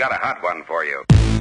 got a hot one for you.